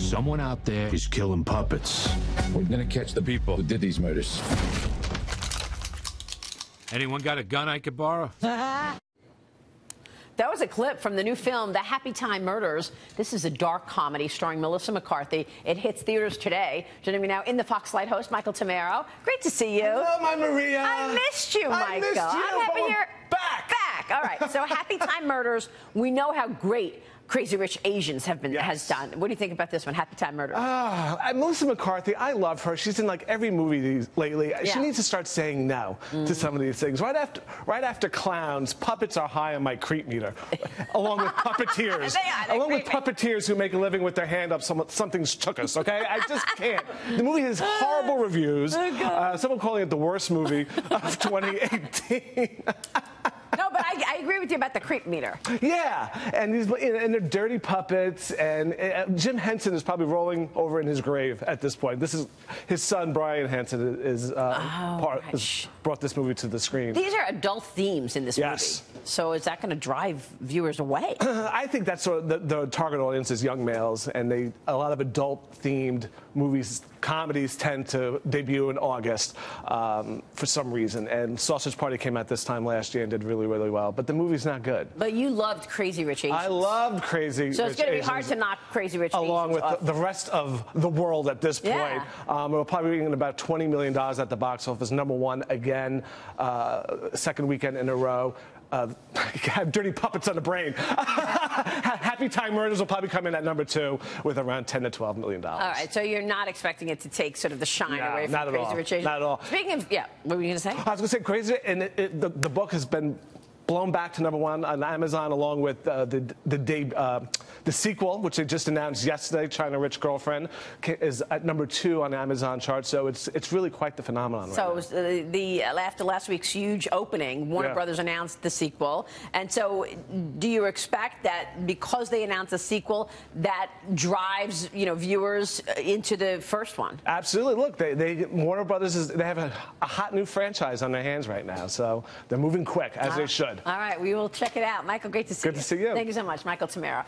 Someone out there is killing puppets. We're gonna catch the people who did these murders. Anyone got a gun I could borrow? That was a clip from the new film, The Happy Time Murders. This is a dark comedy starring Melissa McCarthy. It hits theaters today. Joining me now in the Foxlight host, Michael Tammero. Great to see you. Hello, my Maria. I missed you, I Michael. missed you, I'm happy but you're back. Back. All right. So Happy Time Murders. We know how great Crazy Rich Asians have been Yes. has done. What do you think about this one, Happy Time Murders? Ah, uh, Melissa McCarthy, I love her. She's in like every movie these, lately. Yeah. She needs to start saying no to some of these things. Right after, right after clowns, puppets are high on my creep meter, along with puppeteers, are, along with puppeteers who make a living with their hand up. Some, something's took us. Okay, I just can't. The movie has horrible reviews. Oh, Uh, someone calling it the worst movie of 2018. No, but I, I agree with you about the creep meter. Yeah, and these and they're dirty puppets, and uh, Jim Henson is probably rolling over in his grave at this point. This is his son Brian Henson is, uh, part, has brought this movie to the screen. These are adult themes in this Yes. movie. So is that going to drive viewers away? I think that's sort of the, the target audience is young males, and they a lot of adult-themed movies, comedies tend to debut in August um, for some reason. And Sausage Party came out this time last year and did really, really well. But the movie's not good. But you loved Crazy Rich Asians. I loved Crazy. So it's going to be hard Asians. to knock Crazy Rich along Asians with the, the rest of the world at this point. Yeah. Um, it'll probably be in about $20 million at the box office. Number one again, uh, second weekend in a row. Uh, have dirty puppets on the brain. Happy Time Murders will probably come in at number two with around 10 to 12 million dollars. All right, so you're not expecting it to take sort of the shine No, away from not at Crazy all. Rich Asians? Not at all. Speaking of, yeah, what were you going to say? I was going to say crazy, and it, it, the, the book has been blown back to number one on Amazon, along with uh, the the, uh, the sequel, which they just announced yesterday, China Rich Girlfriend, is at number two on the Amazon chart. So it's it's really quite the phenomenon. So right uh, the after last week's huge opening, Warner Yeah. Brothers announced the sequel, and so do you expect that because they announced a sequel, that drives you know viewers uh, into the first one? Absolutely. Look, they, they Warner Brothers is they have a, a hot new franchise on their hands right now, so they're moving quick as they should. All right, we will check it out. Michael, great to see Good you. Good to see you. Thank you so much, Michael Tammero.